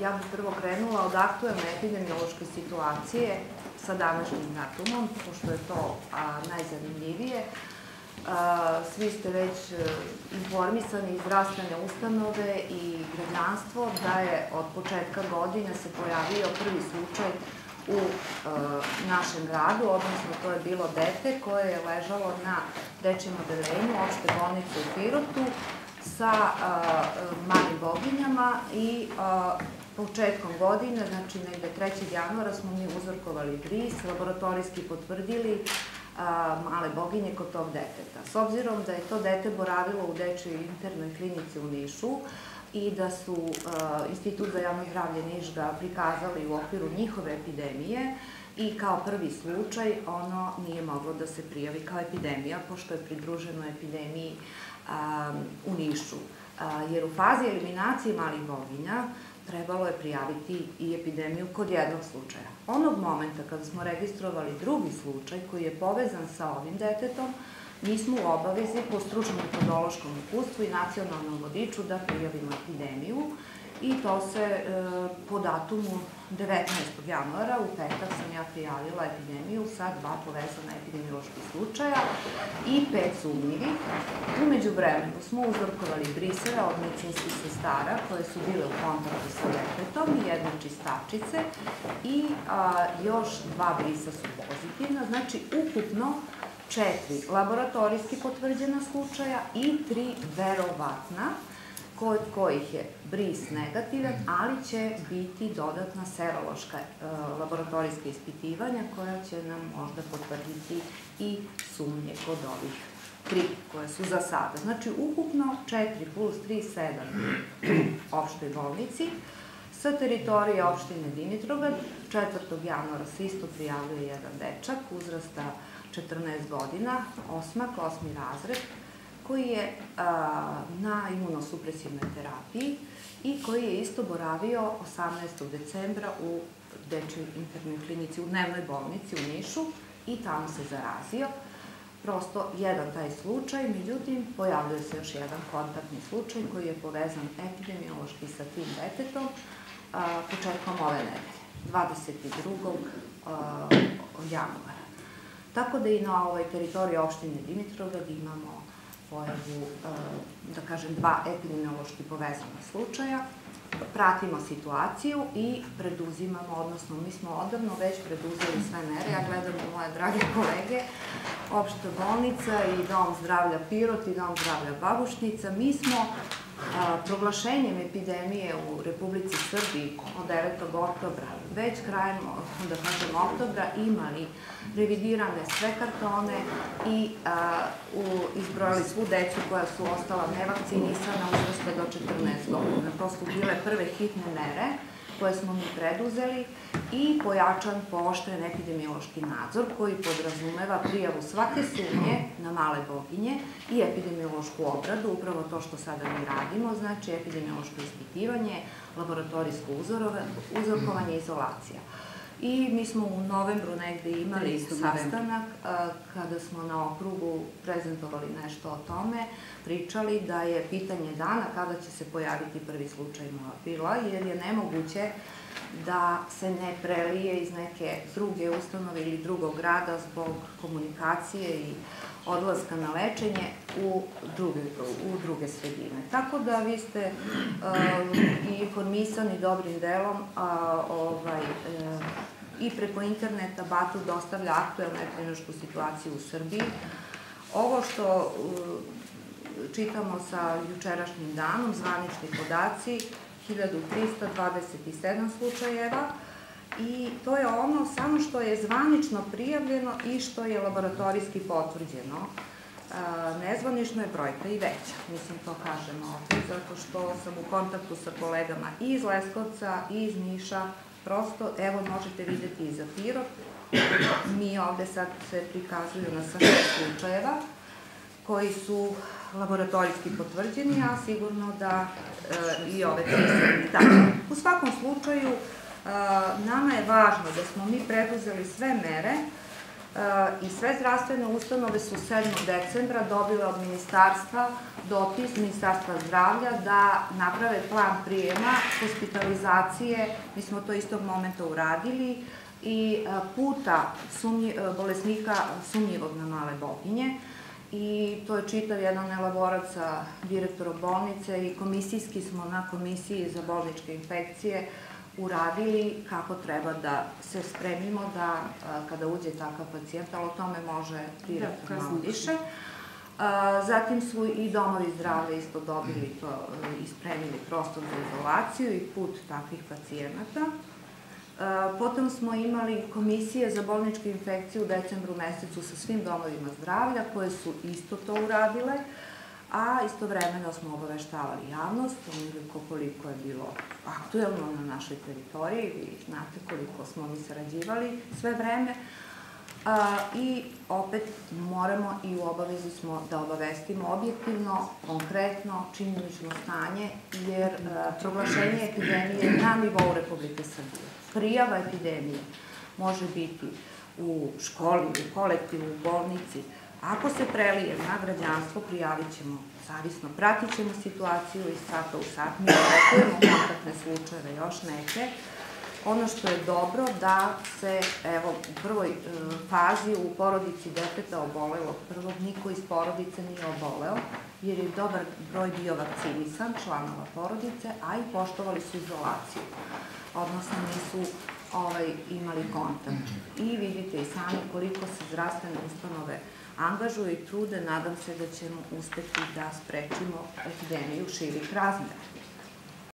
ja bih prvo krenula od aktuelne epidemiološke situacije sa današnjim datumom, pošto je to najzanimljivije. Svi ste već e, informisani iz zdravstvene ustanove i građanstvo da je od početka godine se pojavio prvi slučaj u e, našem gradu, odnosno to je bilo dete koje je ležalo na dečijem odelenju opšte bolnice u Pirotu sa malim boginjama i početkom godine, znači negde 3. januara smo mi uzorkovali bris, laboratorijski potvrdili male boginje kod tog deteta. S obzirom da je to dete boravilo u dečoj internoj klinici u Nišu, i da su Institut za javno zdravlje Niš ga prikazali u okviru njihove epidemije i kao prvi slučaj ono nije moglo da se prijavi kao epidemija, pošto je pridruženo epidemiji um, u Nišu. Jer u fazi eliminacije malih boginja trebalo je prijaviti i epidemiju kod jednog slučaja. Onog momenta kada smo registrovali drugi slučaj koji je povezan sa ovim detetom, mi smo u obavezi po stručnom metodološkom upustvu i nacionalnom vodiču da prijavimo epidemiju i to se e, po datumu 19. januara, u petak sam ja prijavila epidemiju sa dva povezana epidemioloških slučaja i pet sumnjivih. Umeđu vremenu smo uzorkovali brisera od medicinskih sestara koje su bile u kontaktu sa detetom jedne čistačice i još dva brisa su pozitivna, znači ukupno četiri laboratorijski potvrđena slučaja i tri verovatna, kod kojih je bris negativan, ali će biti dodatna serološka e, laboratorijska ispitivanja koja će nam možda potvrditi i sumnje kod ovih tri koje su za sada. Znači, ukupno 4 plus 3, 7 u opštoj bolnici. Sa teritorije opštine Dimitrogad 4. januara se isto prijavljuje jedan dečak uzrasta 14 godina, osmak, osmi razred, koji je na imunosupresivnoj terapiji i koji je isto boravio 18. decembra u dečoj internoj klinici u dnevnoj bolnici u Nišu i tamo se zarazio. Prosto jedan taj slučaj, međutim, pojavljuje se još jedan kontaktni slučaj koji je povezan epidemiološki sa tim detetom a, početkom ove nedelje, 22. A, januara. Tako da i na ovoj teritoriji opštine Dimitrograd imamo pojavu, e, da kažem, dva epidemiološki povezana slučaja, pratimo situaciju i preduzimamo, odnosno mi smo odavno već preduzeli sve mere, ja gledam u moje drage kolege, opšta bolnica i Dom zdravlja Pirot i Dom zdravlja Babušnica, mi smo a, proglašenjem epidemije u Republici Srbiji od 9. oktobra, već krajem, da kažem, oktobra imali revidirane sve kartone i izbrojali svu decu koja su ostala nevakcinisana uzrasta do 14 godina. To su bile prve hitne mere koje smo mi preduzeli i pojačan pooštren epidemiološki nadzor koji podrazumeva prijavu svake sumnje na male boginje i epidemiološku obradu, upravo to što sada mi radimo, znači epidemiološko ispitivanje, laboratorijsko uzorkovanje i izolacija. I mi smo u novembru negde imali sastanak a, kada smo na okrugu prezentovali nešto o tome, pričali da je pitanje dana kada će se pojaviti prvi slučaj morbila, jer je nemoguće da se ne prelije iz neke druge ustanove ili drugog grada zbog komunikacije i odlaska na lečenje u druge, u druge sredine. Tako da vi ste uh, i informisani dobrim delom, a, ovaj, uh, i preko interneta Batu dostavlja aktuelnu epidemiološku situaciju u Srbiji. Ovo što uh, čitamo sa jučerašnjim danom, zvanični podaci, 1327 slučajeva, i to je ono samo što je zvanično prijavljeno i što je laboratorijski potvrđeno. Nezvanično je brojka i veća, mislim to kažemo ovdje, zato što sam u kontaktu sa kolegama i iz Leskovca i iz Niša, prosto, evo možete videti i za Pirot, mi ovde sad se prikazuju na sa slučajeva, koji su laboratorijski potvrđeni, a sigurno da e, i ove tri tako. U svakom slučaju, nama je važno da smo mi preduzeli sve mere i sve zdravstvene ustanove su 7. decembra dobile od ministarstva dopis Ministarstva zdravlja da naprave plan prijema, hospitalizacije, mi smo to istog momenta uradili, i puta sumnji, bolesnika sumnjivog na male boginje i to je čitav jedan elaborat sa direktorom bolnice i komisijski smo na komisiji za bolničke infekcije uradili kako treba da se spremimo da kada uđe takav pacijent, ali o tome može direktor da, malo više. Zatim su i domovi zdravlja isto dobili to i spremili prostor za izolaciju i put takvih pacijenata. Potom smo imali komisije za bolničke infekcije u decembru mesecu sa svim domovima zdravlja koje su isto to uradile, a istovremeno smo obaveštavali javnost, onoliko koliko je bilo aktuelno na našoj teritoriji, vi znate koliko smo mi sarađivali sve vreme, A, I opet moramo i u obavezi smo da obavestimo objektivno, konkretno, činjenično stanje, jer proglašenje epidemije na nivou Republike Srbije, prijava epidemije može biti u školi, u kolektivu, u bolnici. Ako se prelije na građanstvo, prijavit ćemo zavisno, pratit ćemo situaciju iz sata u sat, mi očekujemo kontaktne slučajeve, još neke, Ono što je dobro da se, evo, u prvoj e, fazi u porodici deteta obolelo prvog, niko iz porodice nije oboleo, jer je dobar broj bio vakcinisan, članova porodice, a i poštovali su izolaciju, odnosno nisu ovaj, imali kontakt. I vidite i sami koliko se zdravstvene ustanove angažuju i trude, nadam se da ćemo uspeti da sprečimo epidemiju širih razmera.